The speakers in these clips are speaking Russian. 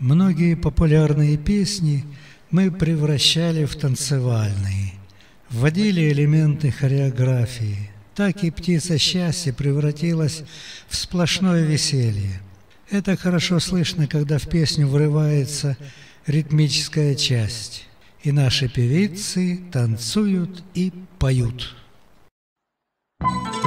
Многие популярные песни мы превращали в танцевальные, вводили элементы хореографии. Так и птица счастья превратилась в сплошное веселье. Это хорошо слышно, когда в песню врывается ритмическая часть, и наши певицы танцуют и поют. Thank you.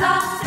사